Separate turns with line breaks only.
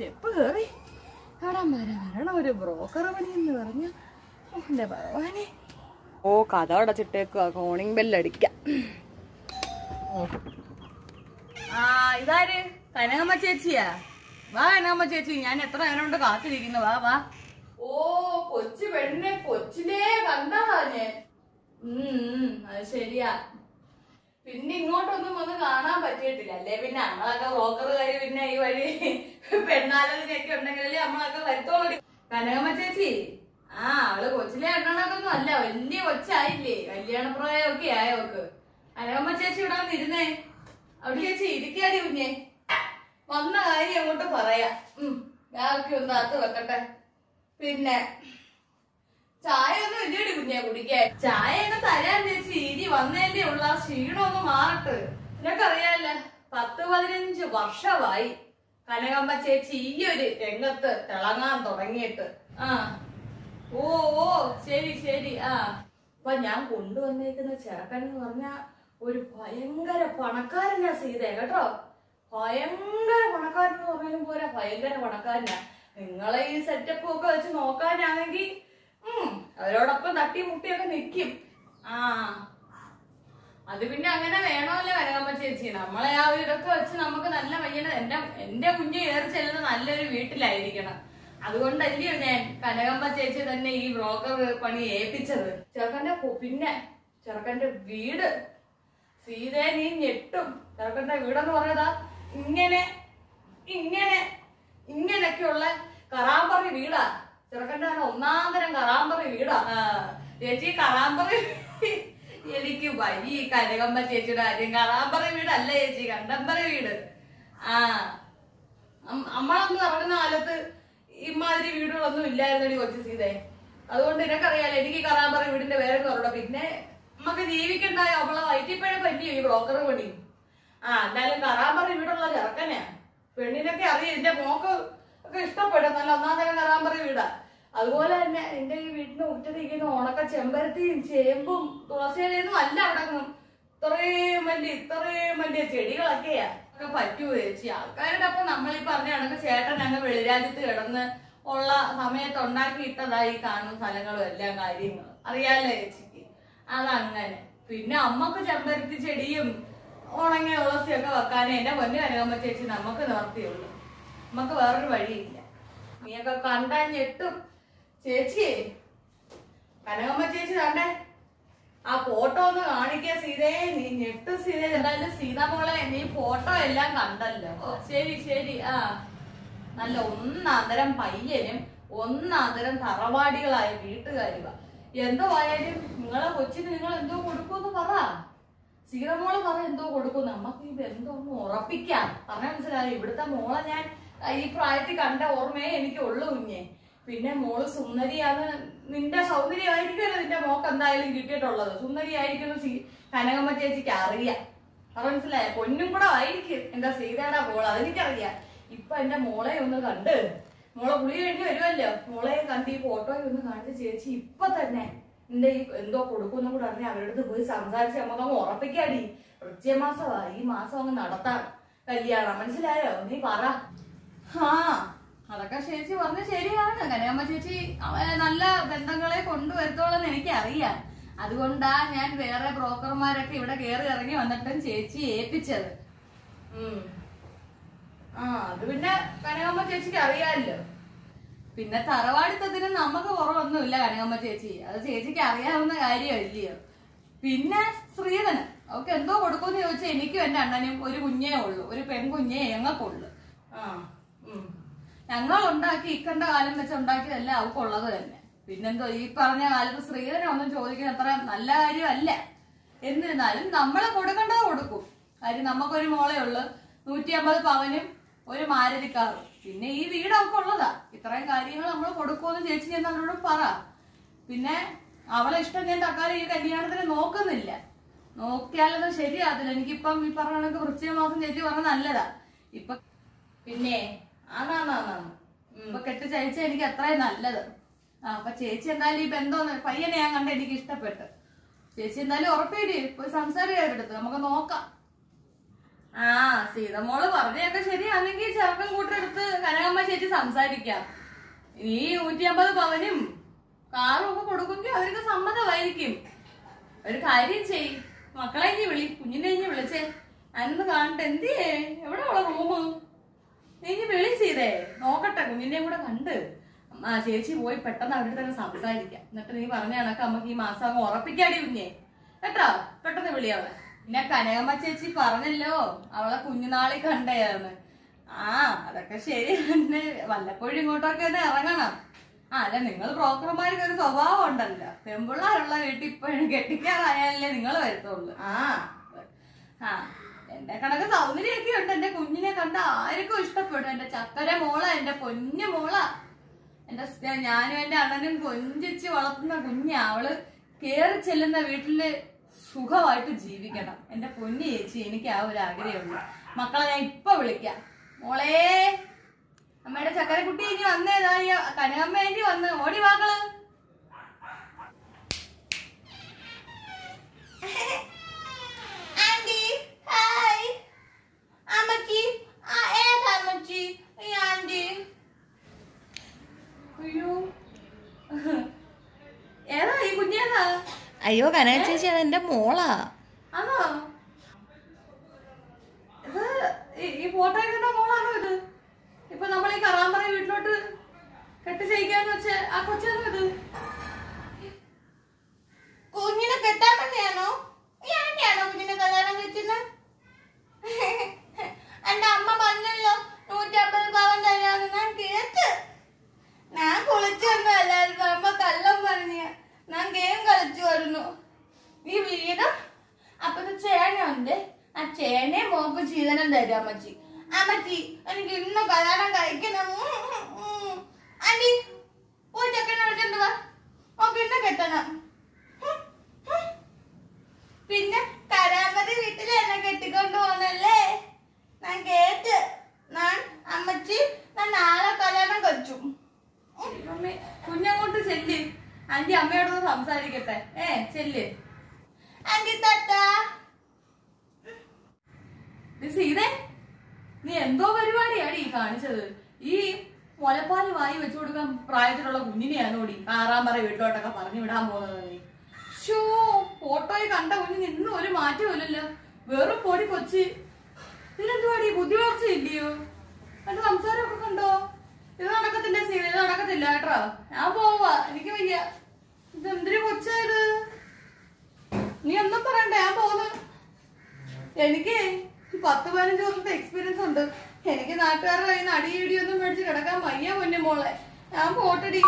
Step കയറി. അവിടെ വരെ വരണം ഒരു ബ്രോക്കർ പണി എന്ന് പറഞ്ഞ. എന്റെ ഭഗവാനെ. ഓ കഥ അടച്ചിട്ടേക്കുക കോണിംഗ് ബെല്ലടിക്കാം ആ ഇതാര്? കനകമ്മ ചേച്ചിയാ? വാ കനകമ്മ ചേച്ചി. ഞാൻ എത്ര നേരം കൊണ്ട് കാത്തിരിക്കുന്നു. വാ വാ. ഓ കൊച്ചു പെണ്ണെ കൊച്ചിലേ ഉം, ഉം, അത് ശരിയാ. പിന്നെ ഇങ്ങോട്ടൊന്നും ഒന്ന് കാണാൻ പറ്റിയിട്ടില്ല. അല്ലേ? പിന്നെ ഞങ്ങളൊക്കെ റോക്കർ കാര്യം പിന്നെ ഈ വഴി പെണ്ണാലോചനയൊക്കെ ഉണ്ടെങ്കിലല്ലേ നമ്മളൊക്കെ വരുത്തോളൂ കനകമ്മ ചേച്ചി ആ അവൾ കൊച്ചിലെ എണ്ണണക്കൊന്നും അല്ല വലിയ കൊച്ചായില്ലേ കല്യാണപ്രായമൊക്കെ ആയോക്ക് കനകമ്മ ചേച്ചി ഇവിടെ വന്നിരുന്നേ. അവിടെ ചേച്ചി ഇരിക്കാടി കുഞ്ഞെ. വന്ന കാര്യം അങ്ങോട്ട് പറയാ. ഉം ബാക്കി ഒന്ന് അകത്ത് വെക്കട്ടെ. പിന്നെ ചായ ഒന്നും ഇല്ലേടി കുഞ്ഞെ കുടിക്കാൻ. ചായ ഒക്കെ തരാൻ ചേച്ചി ഇനി വന്നതിന്റെ ഉള്ള ആ ക്ഷീണം ഒന്ന് മാറട്ട്. നിനക്കറിയാല്ല പത്ത് പതിനഞ്ച് വർഷമായി. കനകമ്മ ചേച്ചി ഈ ഒരു രംഗത്ത് തിളങ്ങാൻ തുടങ്ങിയിട്ട്. ആ. ഓ ഓ ശരി ശരി. ആ. അപ്പൊ ഞാൻ കൊണ്ടുവന്നേക്കുന്ന ചെറുക്കൻ എന്ന് പറഞ്ഞ ഒരു ഭയങ്കര പണക്കാരനാ സീത കേട്ടോ? ഭയങ്കര പണക്കാരൻ എന്ന് പറഞ്ഞാലും പോരാ ഭയങ്കര പണക്കാരനാ. നിങ്ങളെ ഈ സെറ്റപ്പ് ഒക്കെ വെച്ച് നോക്കാനാണെങ്കിൽ ഉം അവരോടൊപ്പം തട്ടി മുട്ടിയൊക്കെ നിൽക്കും ആ. അത് പിന്നെ അങ്ങനെ വേണമല്ലോ കനകമ്മ ചേച്ചി. നമ്മളെ ആ ഒരു ഇതൊക്കെ വെച്ച് നമുക്ക് നല്ല പയ്യനെ എന്റെ എന്റെ കുഞ്ഞ് കയറി ചെല്ലുന്ന നല്ലൊരു വീട്ടിലായിരിക്കണം. അതുകൊണ്ടല്ലയോ ഞാൻ കനകമ്മ ചേച്ചി തന്നെ ഈ ബ്രോക്കർ പണി ഏൽപ്പിച്ചത്. ചെറുക്കന്റെ പിന്നെ ചെറുക്കന്റെ വീട്. സീതേ നീ ഞെട്ടും. ചെറുക്കന്റെ വീടെന്ന് പറഞ്ഞതാ ഇങ്ങനെ ഇങ്ങനെ ഇങ്ങനെയൊക്കെയുള്ള കറാമ്പറി വീടാ. ചെറുക്കന്റെ തന്നെ ഒന്നാം തരം കറാമ്പറി വീടാ. ചേച്ചി കറാമ്പറി എനിക്ക് വഴി കനകമ്മ ചേച്ചിയുടെ കാര്യം കറാമ്പറി വീടല്ല ചേച്ചി കണ്ടമ്പറ വീട്. ആ. അമ്മളന്ന് ഇറങ്ങുന്ന കാലത്ത് ഇമാതിരി വീടുകളൊന്നും ഇല്ലായിരുന്നടി കൊച്ചു സീതേ. അതുകൊണ്ട് എനിക്കറിയാലോ എനിക്ക് കറാമ്പറ വീടിന്റെ പേരെ പറഞ്ഞോ പിന്നെ നമുക്ക് ജീവിക്കണ്ടായോ? അവളെ വയറ്റിപ്പഴ പറ്റിയോ ഈ ബ്രോക്കർ പണി. ആ എന്തായാലും കറാമ്പറ വീടുള്ള ചെറുക്കനെയാ. പെണ്ണിനൊക്കെ അറിയാം എന്റെ മോക്ക് ഒക്കെ ഇഷ്ടപ്പെടും. നല്ല ഒന്നാം തരം കറാമ്പറ വീടാ. അതുപോലെ തന്നെ എന്റെ ഈ വീട്ടിന് മുറ്റത്തിരിക്കുന്ന ഉണക്ക ചെമ്പരത്തിയും ചേമ്പും തുളസിയിലൊന്നും അല്ല അടങ്ങും. ഇത്രയും വലിയ ഇത്രയും വലിയ ചെടികളൊക്കെയാ ഒക്കെ പറ്റുമോ ചേച്ചി? ആൾക്കാരുടെ അപ്പൊ നമ്മൾ ഈ പറഞ്ഞ കണക്ക് ചേട്ടൻ അങ്ങ് വെളിരാജ്യത്ത് കിടന്ന് ഉള്ള സമയത്ത് ഉണ്ടാക്കി ഇട്ടതായി കാണുന്ന സ്ഥലങ്ങളും എല്ലാം കാര്യങ്ങളും. അറിയാലോ ചേച്ചിക്ക്? അതങ്ങനെ. പിന്നെ അമ്മയ്ക്ക് ചെമ്പരത്തി ചെടിയും ഉണങ്ങിയ തുളസിയൊക്കെ വെക്കാനേ എന്റെ പൊന്നു കനകമ്മ ചേച്ചി നമുക്ക് നിവർത്തിയുള്ളൂ. നമുക്ക് വേറൊരു വഴിയില്ല. നീയൊക്കെ കണ്ടാൻ ഞെട്ടും. ചേച്ചിയേ കനകമ്മ ചേച്ചി കണ്ടേ? ആ ഫോട്ടോ ഒന്ന് കാണിക്കുക സീതയെ നീ ഞെട്ട് സീത. എന്തായാലും സീത മോളെ നീ ഫോട്ടോ എല്ലാം കണ്ടല്ലോ. ശരി ശരി. ആ. നല്ല ഒന്നാന്തരം പയ്യനും ഒന്നാന്തരം തറവാടികളായ വീട്ടുകാരുക എന്തോ ആയാലും നിങ്ങളെ കൊച്ചിന് നിങ്ങൾ എന്തോ കൊടുക്കുമെന്ന് പറ. സീതമോൾ പറ എന്തോ കൊടുക്കും നമുക്ക് ഈ ബന്ധം ഒന്ന് ഉറപ്പിക്കാം. പറഞ്ഞ മനസ്സിലായി? ഇവിടുത്തെ മോളെ ഞാൻ ഈ പ്രായത്തിൽ കണ്ട ഓർമ്മയെ എനിക്ക് ഉള്ളു കുഞ്ഞെ. പിന്നെ മോൾ സുന്ദരിയാണ് നിന്റെ സൗന്ദര്യമായിരിക്കുമല്ലോ നിന്റെ മോക്ക് എന്തായാലും കിട്ടിയിട്ടുള്ളത്. സുന്ദരിയായിരിക്കുന്നു കനകമ്മ ചേച്ചിക്ക് അറിയാം. മനസ്സിലായ? പൊന്നും കൂടെ ആയിരിക്കും. എന്റെ സീതയുടെ മോൾ? അതെനിക്കറിയാം. ഇപ്പൊ എന്റെ മോളെ ഒന്ന് കണ്ട്. മോളെ പുളി കഴിഞ്ഞ് വരുമല്ലോ. മോളെ കണ്ട് ഈ ഫോട്ടോ ഒന്ന് കാണിച്ച് ചേച്ചി ഇപ്പൊ തന്നെ എന്റെ ഈ എന്തോ കൊടുക്കുന്ന കൂടെ അറിഞ്ഞ അവരുടെ പോയി സംസാരിച്ച് നമുക്ക് അങ്ങ് ഉറപ്പിക്കാടി. വൃശ്ചികമാസമാ ഈ മാസം അങ്ങ് നടത്താം. കല്യാണം. മനസ്സിലായോ? നീ പറ. ആ അതൊക്കെ ചേച്ചി പറഞ്ഞ ശരിയാണ്. കനകമ്മ ചേച്ചി നല്ല ബന്ധങ്ങളെ കൊണ്ടുവരുത്തോളെന്ന് എനിക്കറിയാം. അതുകൊണ്ടാ ഞാൻ വേറെ ബ്രോക്കർമാരൊക്കെ ഇവിടെ കേറി ഇറങ്ങി വന്നിട്ടും ചേച്ചി ഏൽപ്പിച്ചത്. ആ അത് പിന്നെ കനകമ്മ ചേച്ചിക്ക് അറിയാമല്ലോ. പിന്നെ തറവാടിത്തത്തിന് നമുക്ക് കുറവൊന്നുമില്ല കനകമ്മ ചേച്ചി. അത് ചേച്ചിക്ക് അറിയാവുന്ന കാര്യമല്ലയോ. പിന്നെ ശ്രീധനൻ അവർക്ക് എന്തോ കൊടുക്കുമെന്ന് ചോദിച്ചാൽ എനിക്കും എന്റെ അണ്ണനും ഒരു കുഞ്ഞേ ഉള്ളൂ. ഒരു പെൺകുഞ്ഞേ ഞങ്ങൾക്കുള്ളൂ. ആ. ഞങ്ങൾ ഉണ്ടാക്കി ഇക്കണ്ട കാലം വെച്ച് ഉണ്ടാക്കിയതല്ല അവൾക്കുള്ളത് തന്നെ. പിന്നെന്തോ ഈ പറഞ്ഞ കാലത്ത് സ്ത്രീധനം ഒന്നും ചോദിക്കുന്ന അത്ര നല്ല കാര്യമല്ല. എന്നിരുന്നാലും നമ്മൾ കൊടുക്കേണ്ടത് കൊടുക്കും. കാര്യം നമുക്കൊരു മോളേ ഉള്ളു. നൂറ്റി അമ്പത് പവനും ഒരു മാരുതിക്കാറും. പിന്നെ ഈ വീട് അവൾക്ക് ഉള്ളതാ. ഇത്രയും കാര്യങ്ങൾ നമ്മൾ കൊടുക്കുമെന്ന് ചേച്ചി ഞാൻ അവരോട് പറ. പിന്നെ അവളെ ഇഷ്ടം ഞാൻ തക്കാലം ഈ കല്യാണത്തിന് നോക്കുന്നില്ല. നോക്കിയാലൊന്നും ശരിയാകത്തില്ല. എനിക്കിപ്പം ഈ പറഞ്ഞ കണക്ക് വൃശ്ചിക മാസം ചേച്ചി പറഞ്ഞ നല്ലതാ. ഇപ്പൊ പിന്നെ ആന്നാന്നാന്നാന്ന് ഇപ്പൊ കെട്ടിച്ചയച്ച എനിക്ക് അത്രയും നല്ലത്. ആ അപ്പൊ ചേച്ചി എന്തായാലും ഈ ബന്ധം പയ്യനെ ഞാൻ കണ്ട എനിക്ക് ഇഷ്ടപ്പെട്ടു. ചേച്ചി എന്തായാലും ഉറപ്പേടി പോയി സംസാരിക്കാതെടുത്ത് നമുക്ക് നോക്കാം. ആ സീതമോൾ പറഞ്ഞൊക്കെ ശരിയാണെങ്കിൽ ചെറുക്കൻ കൂട്ടെടുത്ത് കനക കനകമ്മ ചേച്ചി സംസാരിക്കാം. ഈ നൂറ്റി അമ്പത് പവനും കാറും ഒക്കെ കൊടുക്കുമെങ്കിൽ അവർക്ക് സമ്മതമായിരിക്കും. ഒരു കാര്യം ചെയ് മക്കളെ ഇനി വിളി കുഞ്ഞിനെ ഇനി വിളിച്ചേ. അന്ന് കാണട്ടെ. എന്തിയേ? എവിടെ ഉള്ള റൂമ്? നീ വിളി ചെയ്തേ. നോക്കട്ടെ കുഞ്ഞിനെയും കൂടെ കണ്ട്. ആ ചേച്ചി പോയി പെട്ടെന്ന് അവരുടെ തന്നെ സംസാരിക്കാം. എന്നിട്ട് നീ പറഞ്ഞ കണക്ക് നമുക്ക് ഈ മാസം അങ്ങ് ഉറപ്പിക്കാടി കുഞ്ഞെ. കേട്ടോ? പെട്ടെന്ന് വിളിയാവ പിന്നെ കനകമ്മ ചേച്ചി പറഞ്ഞല്ലോ അവളെ കുഞ്ഞുനാളി കണ്ടയാന്ന്. ആ അതൊക്കെ ശരി തന്നെ. വല്ലപ്പോഴും ഇങ്ങോട്ടൊക്കെ ഒന്ന് ഇറങ്ങണം. ആ അല്ല നിങ്ങൾ ബ്രോക്കർമാർക്ക് ഒരു സ്വഭാവം ഉണ്ടല്ലോ. പെമ്പിള്ളാരുള്ള വീട്ടിൽ ഇപ്പോഴും കെട്ടിക്കാറായാലേ നിങ്ങൾ വരത്തുള്ളൂ. ആ ആ. എന്റെ കണക്ക് സൗന്ദര്യമൊക്കെ ഉണ്ട്. എന്റെ കുഞ്ഞിനെ കണ്ട ആർക്കും ഇഷ്ടപ്പെടും. എന്റെ ചക്കര മോള എന്റെ പൊന്നു മോള. എന്റെ ഞാനും എന്റെ അണ്ണനും കൊഞ്ചിച്ച് വളർത്തുന്ന കുഞ്ഞ അവൾ കേറി ചെല്ലുന്ന വീട്ടിൽ സുഖമായിട്ട് ജീവിക്കണം. എന്റെ പൊന്നു ചേച്ചി എനിക്ക് ആ ഒരു ആഗ്രഹമുണ്ട് മക്കളെ ഞാൻ ഇപ്പൊ വിളിക്കാം. മോളേ അമ്മയുടെ ചക്കരക്കുട്ടി ഇനി വന്നേതാ ഇനി വന്ന്. ഓടി വാകൾ
ആന്റി ഹായ് അമ്മച്ചി ആ ഏതാ അമ്മച്ചി ഈ ആന്റി
അയ്യോ ഏതാ ഈ കുഞ്ഞേതാ
അയ്യോ കനക ചേച്ചി അത് എന്റെ മോളാ.
ഈ- ഫോട്ടോ മോളാണോ ഇത്? ഇപ്പൊ നമ്മൾ ഈ കറാമ്പറ വീട്ടിലോട്ട് വെച്ച ആ കൊച്ചാണോ ഇത്?
കുഞ്ഞിനെ കെട്ടാൻ വേണ്ടിയാണോ ഈ ആന്റിയാണോ കുഞ്ഞിനെ കല്യാണം കഴിച്ചത് എന്റെ അമ്മ പറഞ്ഞല്ലോ നൂറ്റമ്പത് പവൻ തരാന്ന് ഞാൻ കേട്ട് ഞാൻ കുളിച്ചു വന്നല്ലായിരുന്നു അമ്മ കള്ളം പറഞ്ഞ ഞാൻ ഗെയിം കളിച്ചു വരുന്നു ഈ അപ്പൊ അപ്പത്തെ ചേനുണ്ട് ആ ചേനെ മോക്ക് ജീവനം തരും അമ്മച്ചി. അമ്മച്ചി എനിക്ക് ഇന്ന് കല്യാണം കഴിക്കണം. അനി ഓ ചെക്കനെ വിളിച്ചോണ്ട് ഓക്ക് ഇന്ന് കെട്ടണം. പിന്നെ?
നീ എന്തോ പരിപാടിയാണ് ഈ കാണിച്ചത്? ഈ മുലപ്പാൽ വായി വെച്ചു കൊടുക്കാൻ പ്രായത്തിലുള്ള കുഞ്ഞിനെയാണ് ഓടി ആറാം പറ വീട്ടിലോട്ടൊക്കെ പറഞ്ഞു വിടാൻ പോകുന്നത് ഷോ ഫോട്ടോയിൽ കണ്ട കുഞ്ഞിന് ഇന്നും ഒരു മാറ്റമില്ലല്ലോ വെറും പൊടി കൊച്ച്. ഇതിനെന്തുവാടി ബുദ്ധി വളർച്ച ഇല്ലയോ എന്റെ സംസാരമൊക്കെ കണ്ടോ? ഇത് നടക്കത്തില്ല സീത ഇത് നടക്കത്തില്ല കേട്ടോ. ഞാൻ പോവാ എനിക്ക് വയ്യ. ഇത് എന്തിനു കൊച്ചായത് നീ ഒന്നും പറയണ്ട ഞാൻ പോകുന്നു എനിക്ക് പത്ത് പതിനഞ്ച് വർഷത്തെ എക്സ്പീരിയൻസ് ഉണ്ട്. എനിക്ക് നാട്ടുകാരുടെ കയ്യിൽ നിന്ന് അടിയിടിയൊന്നും മേടിച്ച് കിടക്കാൻ വയ്യ പൊന്നു മോളെ. ഞാൻ പോട്ടടി.